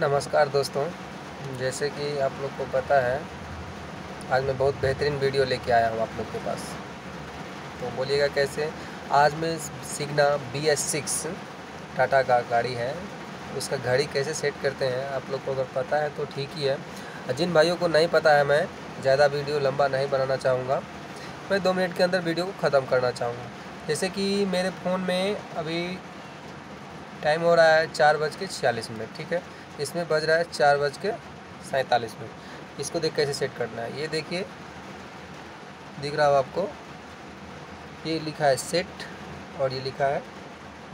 नमस्कार दोस्तों, जैसे कि आप लोग को पता है, आज मैं बहुत बेहतरीन वीडियो लेके आया हूँ आप लोग के पास। तो बोलिएगा कैसे, आज मैं Signa B S six Tata का गाड़ी है, उसका घड़ी कैसे सेट करते हैं, आप लोग को अगर पता है तो ठीक ही है। जिन भाइयों को नहीं पता है, मैं ज़्यादा वीडियो लंबा नहीं बनाना चाहूँगा। मैं दो मिनट के अंदर वीडियो को ख़त्म करना चाहूँगा। जैसे कि मेरे फ़ोन में अभी टाइम हो रहा है चार बज के छियालीस मिनट, ठीक है? इसमें बज रहा है चार बज के सैंतालीस मिनट। इसको देख कैसे सेट करना है। ये देखिए, दिख रहा हो आपको? ये लिखा है सेट और ये लिखा है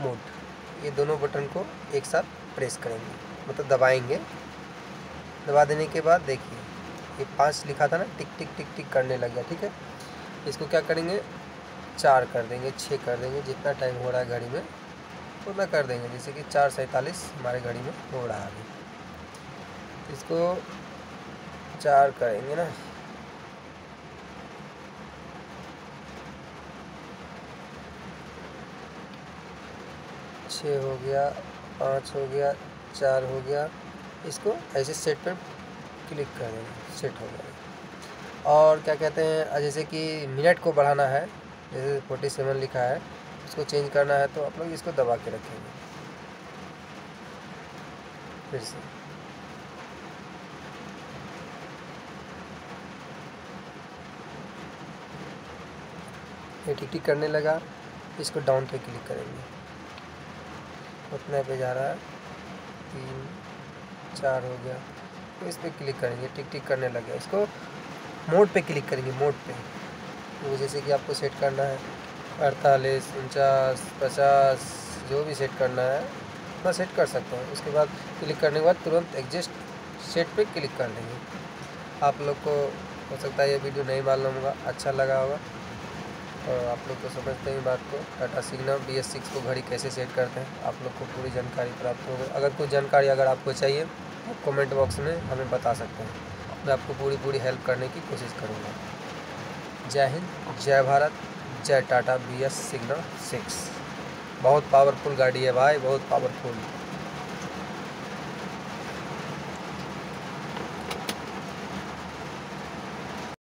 मोड। ये दोनों बटन को एक साथ प्रेस करेंगे मतलब दबाएँगे। दबा देने के बाद देखिए, ये पाँच लिखा था ना, टिक टिक टिक टिक करने लग गया, ठीक है? इसको क्या करेंगे? चार कर देंगे छः कर देंगे, जितना टाइम हो रहा है घड़ी में। उतना कर देंगे, जैसे कि चार सैंतालीस हमारे घड़ी में हो रहा है अभी। इसको चार करेंगे ना। छः हो गया, पाँच हो गया, चार हो गया। इसको ऐसे सेट पर क्लिक कर देंगे, सेट हो गया। और क्या कहते हैं, जैसे कि मिनट को बढ़ाना है, जैसे फोर्टी सेवन लिखा है इसको चेंज करना है तो आप लोग इसको दबा के रखेंगे। फिर से। ये टिक टिक करने लगा, इसको डाउन पे क्लिक करेंगे। उतने पे जा रहा है। तीन, चार हो गया। तो इस पर क्लिक करेंगे टिक टिक करने लगे। इसको मोड पे क्लिक करेंगे मोड पे। तो जैसे कि आपको सेट करना है। अड़तालीस, उनचास, पचास, जो भी सेट करना है वह सेट कर सकते हैं। उसके बाद क्लिक करने के बाद तुरंत एडजस्ट सेट पे क्लिक कर लेंगे। आप लोग को हो सकता है ये वीडियो नहीं मालूम होगा अच्छा लगा होगा। और आप लोग तो समझते हैं बात को। Tata signal B S six को घड़ी कैसे सेट करते हैं, आप लोग को पूरी जानकारी प्राप्त हो गई अगर कोई जानकारी अगर आपको चाहिए तो कमेंट बॉक्स में हमें बता सकते हैं। मैं आपको पूरी पूरी हेल्प करने की कोशिश करूँगा। जय हिंद, जय भारत। जय Tata B S signal six. बहुत पावरफुल गाड़ी है भाई बहुत पावरफुल